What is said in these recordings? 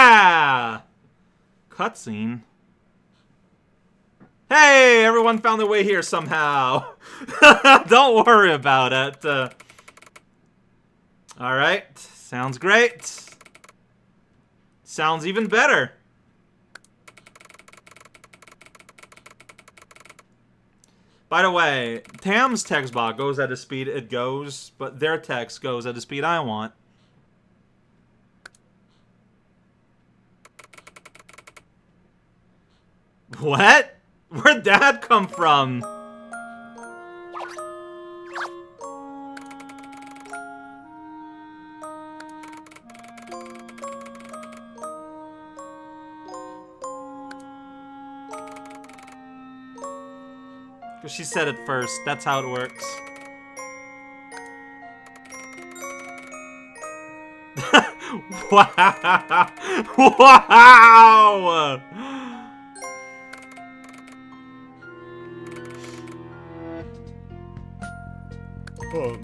Yeah! Cutscene. Hey, everyone found their way here somehow. Don't worry about it. Uh, Alright, sounds great. Sounds even better. By the way, Tam's text box goes at the speed it goes, but their text goes at the speed I want. What? Where'd that come from? Because she said it first. That's how it works. wow! Wow! Oh.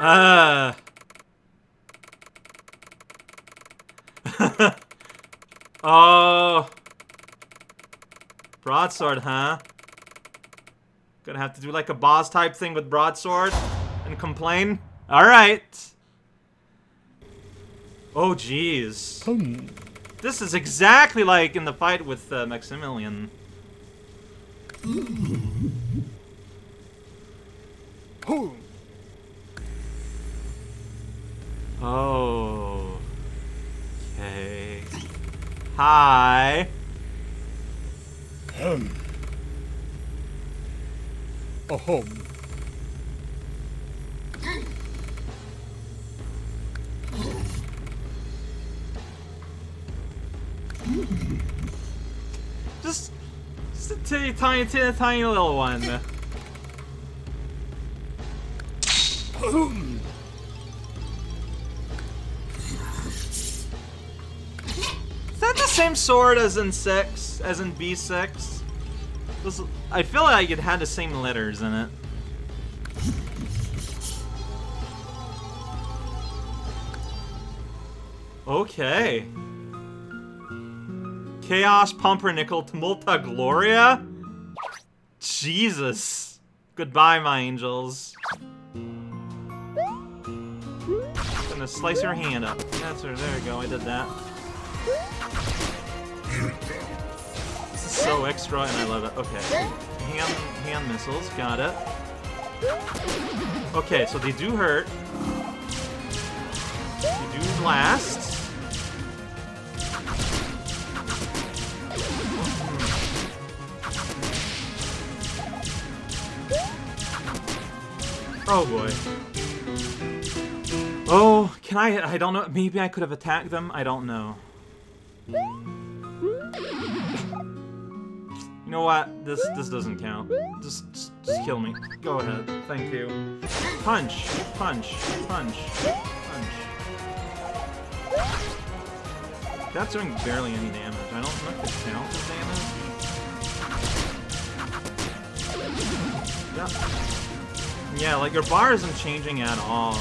Uh. oh. Broadsword, huh? Gonna have to do like a boss type thing with broadsword and complain? Alright. Oh, jeez. This is exactly like in the fight with uh, Maximilian. Oh. Okay. Hi. Home. Just, just a tiny, tiny, tiny, tiny little one. Hmm. Is that the same sword as in 6? As in B6? This, I feel like it had the same letters in it. Okay. Chaos Pumpernickel Tumulta Gloria? Jesus. Goodbye, my angels. I'm Gonna slice her hand up. That's her. There we go. I did that. This is so extra, and I love it. Okay. Hand, hand missiles. Got it. Okay, so they do hurt. They do blast. Oh boy. Oh, can I? I don't know. Maybe I could have attacked them. I don't know. You know what? This this doesn't count. Just, just just kill me. Go ahead. Thank you. Punch, punch, punch, punch. That's doing barely any damage. I don't know if it counts as damage. Yeah. Yeah, like your bar isn't changing at all.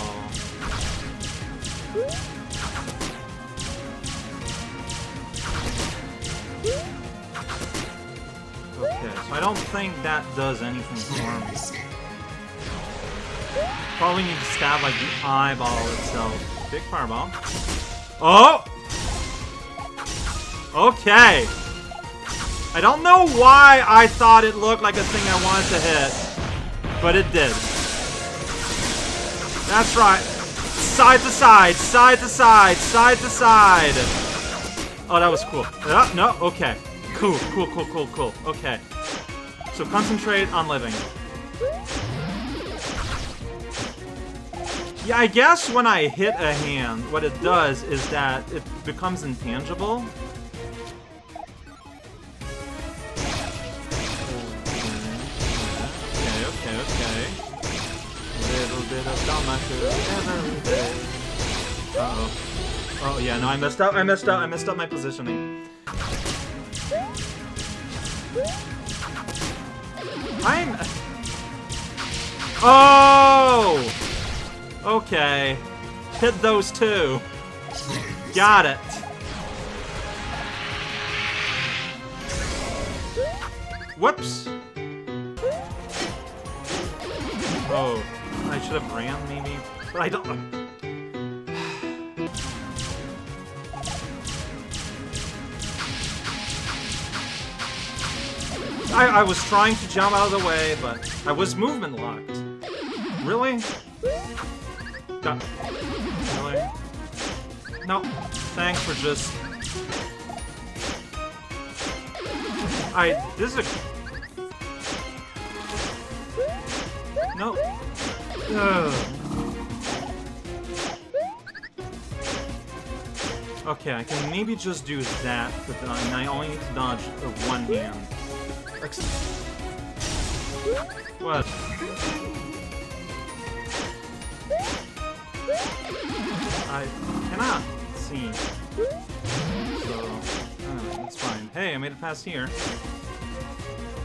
Okay, so I don't think that does anything for me. Probably need to stab like the eyeball itself. Big fireball. Oh! Okay. I don't know why I thought it looked like a thing I wanted to hit, but it did. That's right. Side to side, side to side, side to side. Oh, that was cool. No, okay. Cool, cool, cool, cool, cool. Okay. So concentrate on living. Yeah, I guess when I hit a hand, what it does is that it becomes intangible. Bit of. Uh-oh. Oh, yeah, no, I messed up, I messed up, I messed up my positioning. I'm... Oh! Okay. Hit those two. Got it. Whoops. Oh, should have ran maybe, but I don't. I, I was trying to jump out of the way, but I was movement locked. Really? No. Really? No. Thanks for just... I... This is a... No. Okay, I can maybe just do that, but then I only need to dodge with one hand. What? I cannot see. So, uh, it's fine. Hey, I made it past here.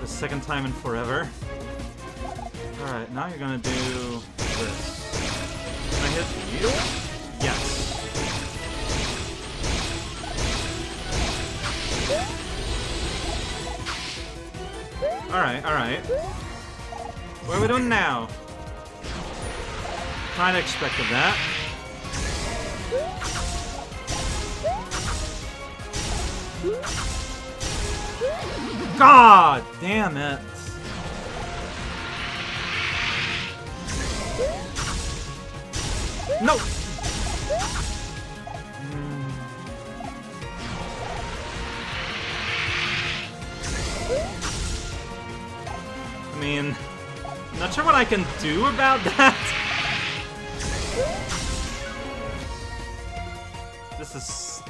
The second time in forever. Alright, now you're gonna do this. Can I hit you? Yes. Alright, alright. What are we doing now? Kinda expected that. God damn it. No! I mean, I'm not sure what I can do about that. This is...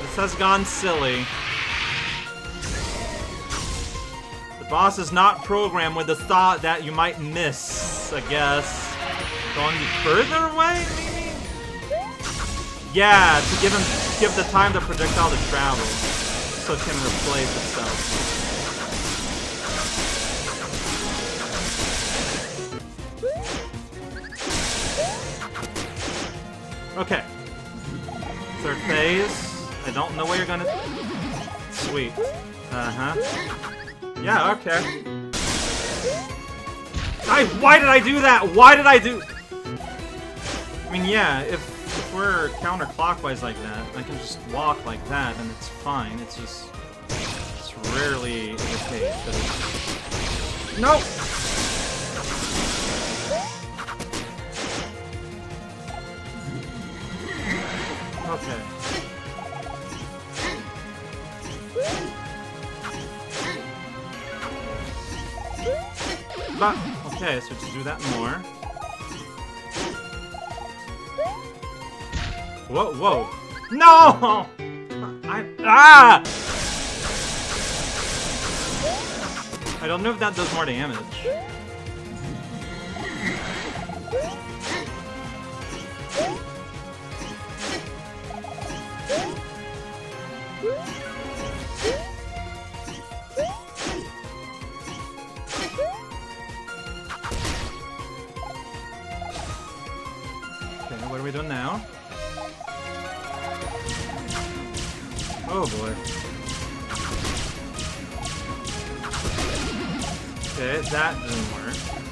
This has gone silly. The boss is not programmed with the thought that you might miss, I guess. Going further away, maybe? Yeah, to give him give the time the projectile to travel. So it can replace itself. Okay. Third phase. I don't know where you're gonna... Sweet. Uh-huh. Yeah, okay. I- why did I do that? Why did I do... I mean, yeah, if, if we're counterclockwise like that, I can just walk like that and it's fine. It's just... It's rarely the case that it's... No! Okay. But, okay, so to do that more. Whoa, whoa. No! I, ah! I don't know if that does more damage. Okay, that didn't work.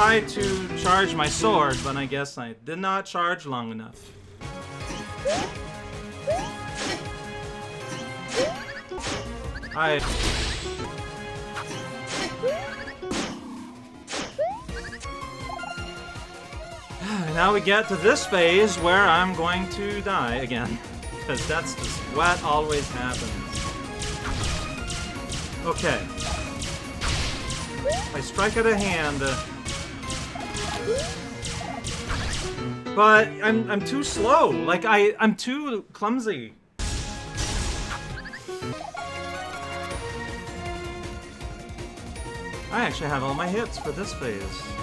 Tried to charge my sword, but I guess I did not charge long enough. I... now we get to this phase where I'm going to die again. Because that's just what always happens. Okay. I strike out a hand. But I'm I'm too slow. Like I I'm too clumsy. I actually have all my hits for this phase.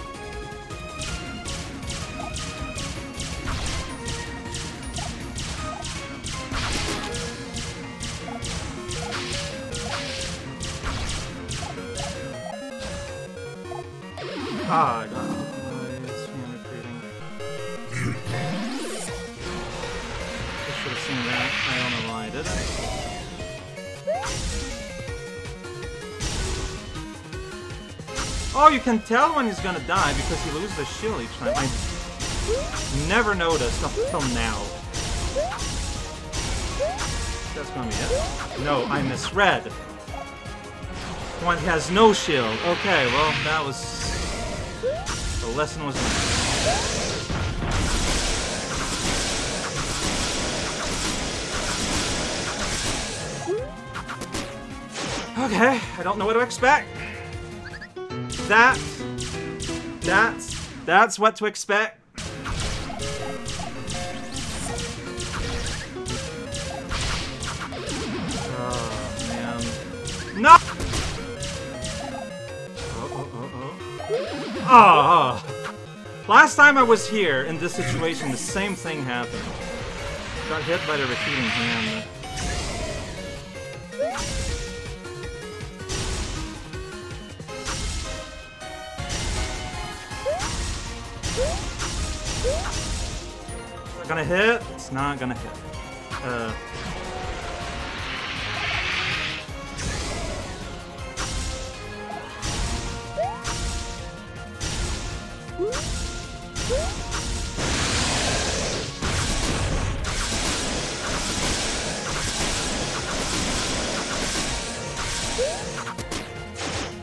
Should have seen that. I don't know why I didn't. Oh, you can tell when he's gonna die because he loses the shield each time. I never noticed up until now. That's gonna be it. No, I misread. One has no shield. Okay, well, that was the lesson was Okay, I don't know what to expect. That, that's, that's what to expect. Oh, man. No! Oh, oh, Ah! Last time I was here in this situation, the same thing happened. Got hit by the repeating hand. Gonna hit? It's not gonna hit. Uh,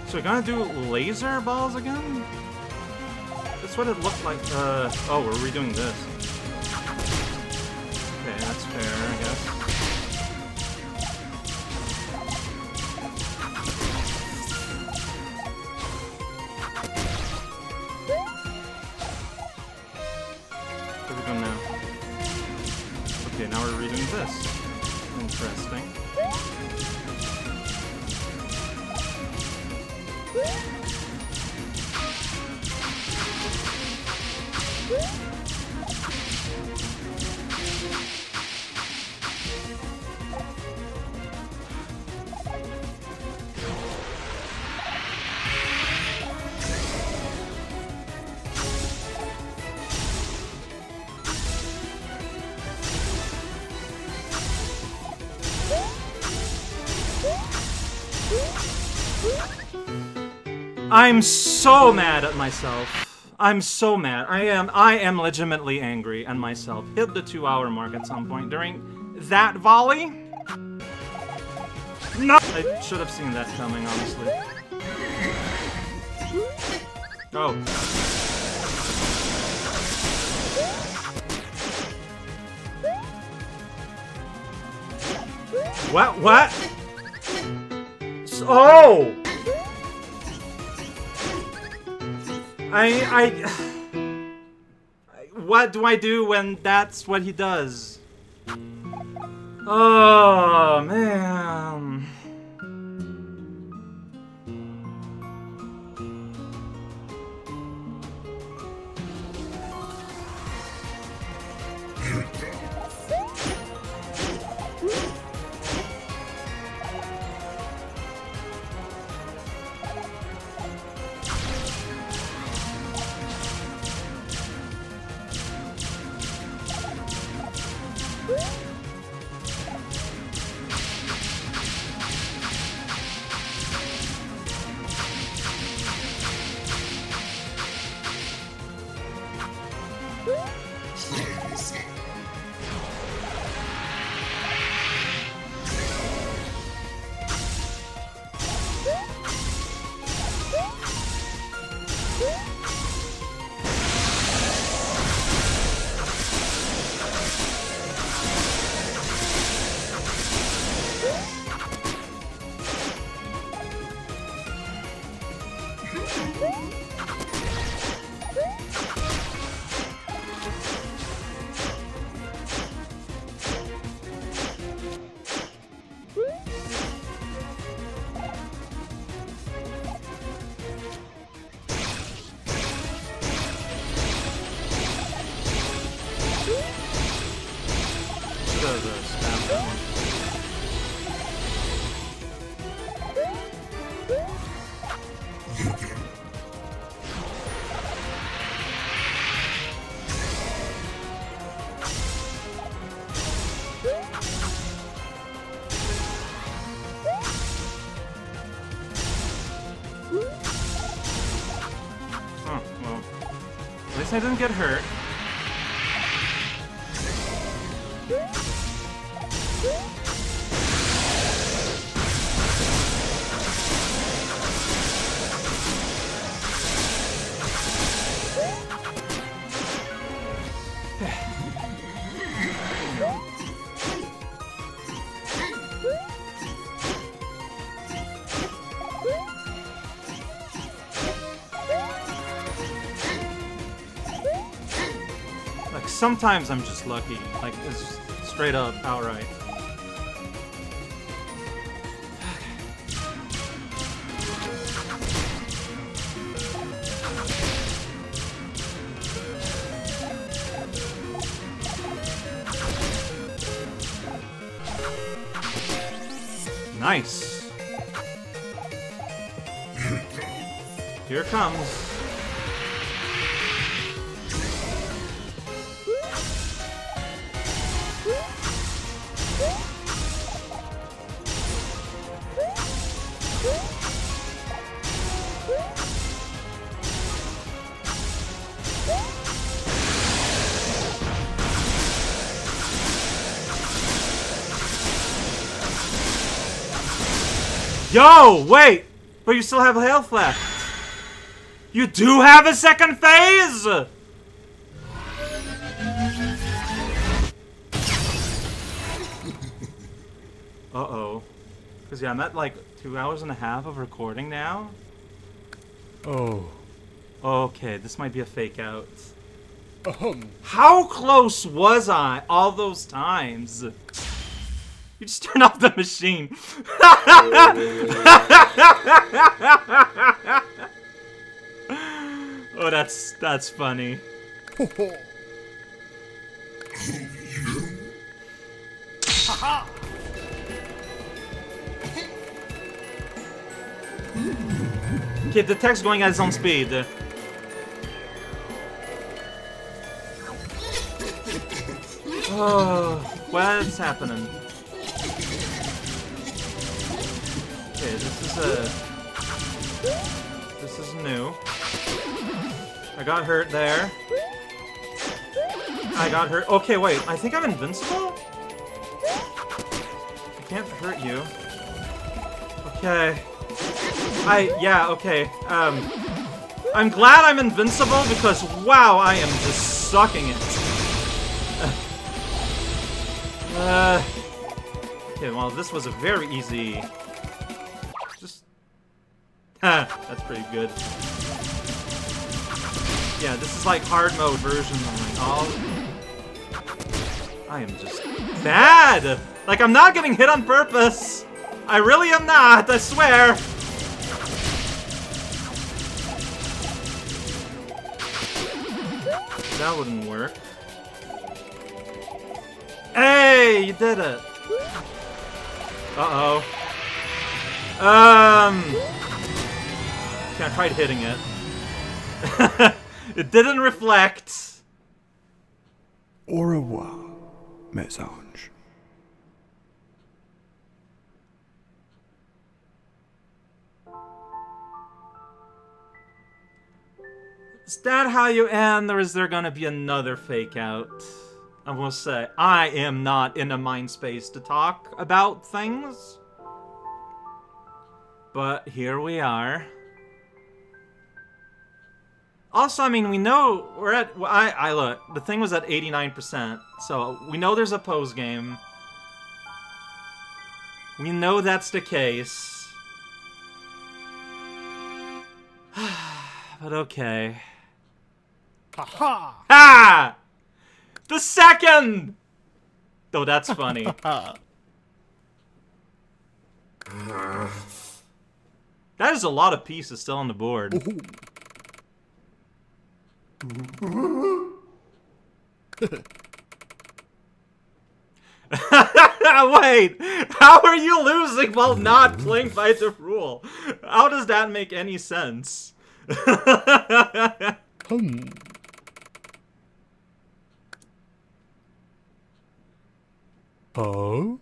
So we're gonna do laser balls again? That's what it looked like. Uh, oh, we're redoing this. Fair, I guess. I'm so mad at myself. I'm so mad. I am I am legitimately angry at myself. Hit the two hour mark at some point during that volley. No! I should have seen that coming, honestly. Oh. What? What? Oh! I, I, what do I do when that's what he does? Oh man. Didn't get hurt. Like, sometimes I'm just lucky. Like, it's just straight up outright. Nice. Here comes. Yo, wait! But you still have health left. You do have a second phase! Uh-oh. Because, yeah, I'm at, like, two hours and a half of recording now. Oh. Okay, this might be a fake out. Ahem. How close was I all those times? You just turn off the machine. oh, that's that's funny. Okay, the text going at its own speed. Oh, what's happening? Okay, this is a. This is new. I got hurt there. I got hurt. Okay, wait. I think I'm invincible? I can't hurt you. Okay. I, yeah, okay. Um, I'm glad I'm invincible because, wow, I am just sucking it. Uh, okay, well, this was a very easy... That's pretty good. Yeah, this is like hard mode version of like all... I am just bad! Like, I'm not getting hit on purpose! I really am not, I swear! That wouldn't work. Hey, you did it! Uh-oh. Um... Okay, I tried hitting it. it didn't reflect. Au revoir, mes anges. Is that how you end, or is there gonna be another fake out? I will say, I am not in a mind space to talk about things. But here we are. Also, I mean, we know we're at. well, I I look. The thing was at 89%, so we know there's a pose game. We know that's the case. But okay. Ha Ah! The second! Though that's funny. That is a lot of pieces still on the board. Wait, how are you losing while not playing by the rule? How does that make any sense? Hum. Oh?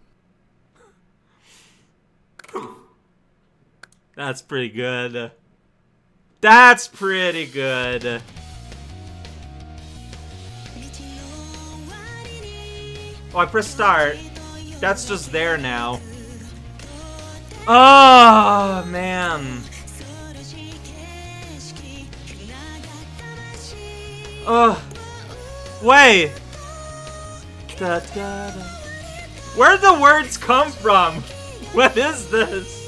That's pretty good. That's pretty good. Oh, I press start. That's just there now. Oh, man. Oh. Wait. Where'd the words come from? What is this?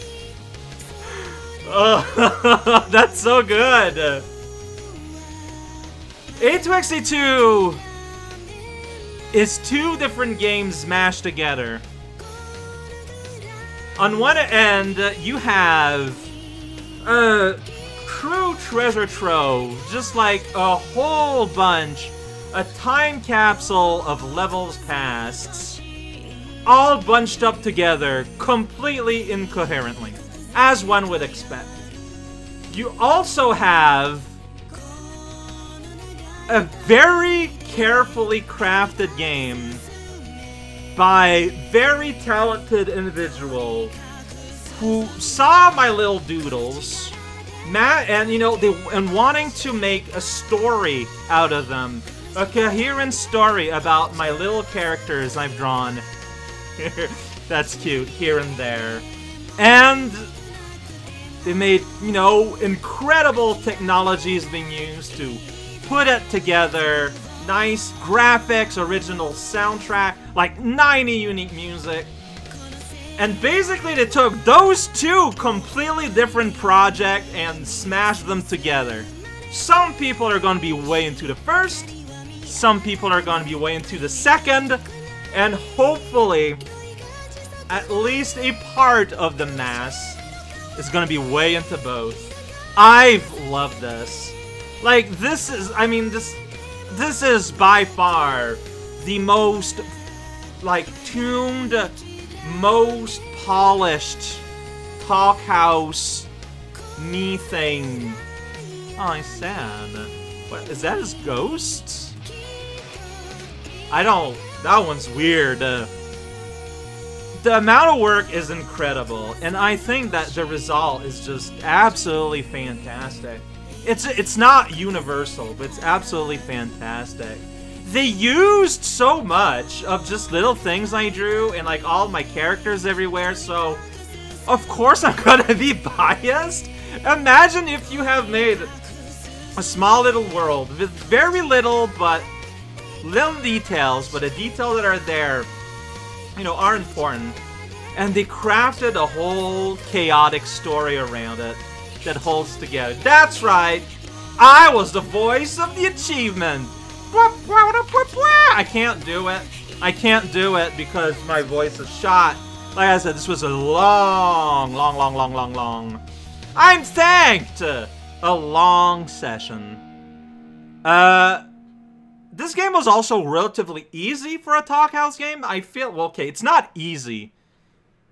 Oh, that's so good. A2XT2 is two different games mashed together. On one end, you have a true treasure trove, just like a whole bunch, a time capsule of levels past, all bunched up together completely incoherently, as one would expect. You also have a very carefully crafted game by very talented individuals who saw my little doodles Matt and you know they and wanting to make a story out of them a coherent story about my little characters I've drawn. That's cute here and there. And they made you know incredible technologies being used to put it together nice graphics, original soundtrack, like 90 unique music. And basically they took those two completely different projects and smashed them together. Some people are to be way into the first, some people are to be way into the second, and hopefully at least a part of the mass is to be way into both. I've loved this. Like, this is, I mean, this this is by far the most like tuned, most polished Talkhaus me thing. Oh, I sad. What is that? His ghost? I don't. That one's weird. Uh, the amount of work is incredible, and I think that the result is just absolutely fantastic. It's it's not universal, but it's absolutely fantastic. They used so much of just little things I drew and like all my characters everywhere, so of course I'm gonna be biased. Imagine if you have made a small little world with very little but little details, but the details that are there, you know, are important. And they crafted a whole chaotic story around it that holds together. That's right! I was the voice of the achievement! I can't do it. I can't do it because my voice is shot. Like I said, this was a long, long, long, long, long, long. I'm thanked! A long session. Uh, this game was also relatively easy for a Talkhaus game. I feel, well, okay, it's not easy.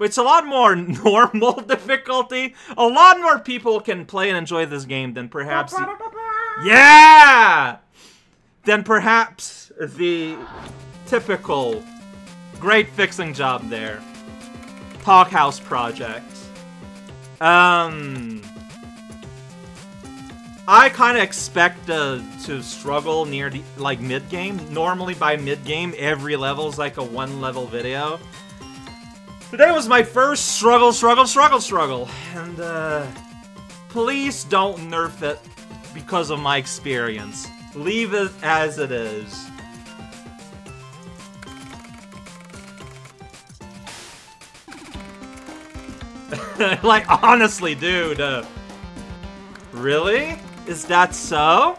But it's a lot more normal difficulty. A lot more people can play and enjoy this game than perhaps... The, yeah! Than perhaps the typical great fixing job there. Talkhaus Project. Um... I kind of expect uh, to struggle near the like mid game. Normally by mid game, every level is like a one level video. Today was my first struggle, struggle, struggle, struggle, and uh, please don't nerf it because of my experience. Leave it as it is. like honestly, dude. Uh, really? Is that so?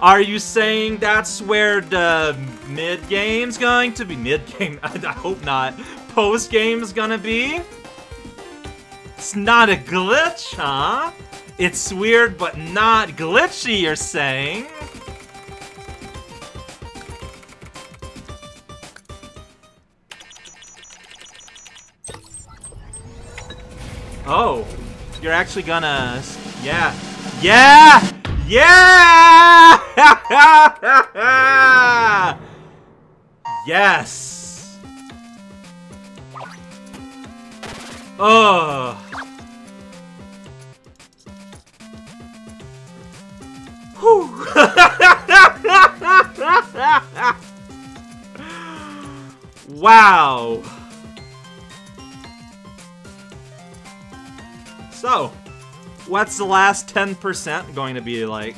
Are you saying that's where the mid-game's going to be? Mid-game? I, I hope not. Post-game's gonna be? It's not a glitch, huh? It's weird, but not glitchy, you're saying? Oh, you're actually gonna... Yeah. Yeah! Yeah! yes! Oh. Wow. So, what's the last 10% going to be like?